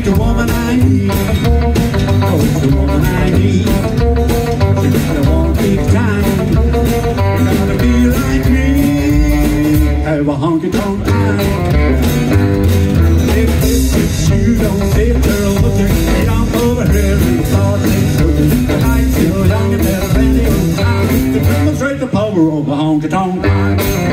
ain't the woman I need. Oh, it's the woman I need. She's got a walk big time. She's gonna be like me. Have a honky tonk eye. If, if, you don't see a girl looking, get on over here and start. The night's still young and better than the old time. To demonstrate the power of a honky tonk eye.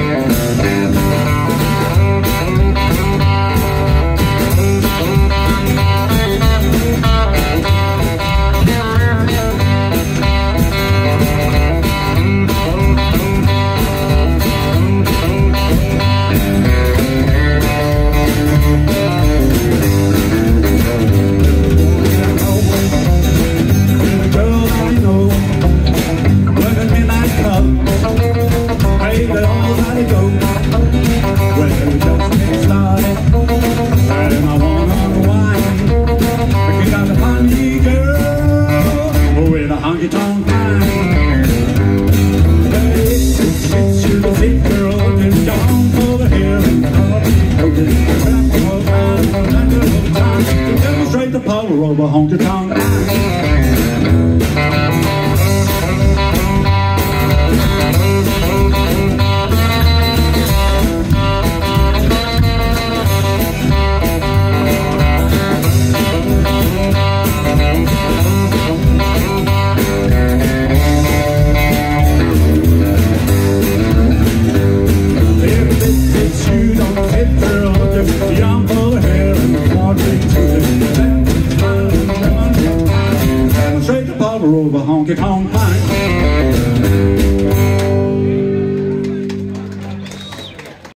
Of a honky tonk the a honky tonk pint.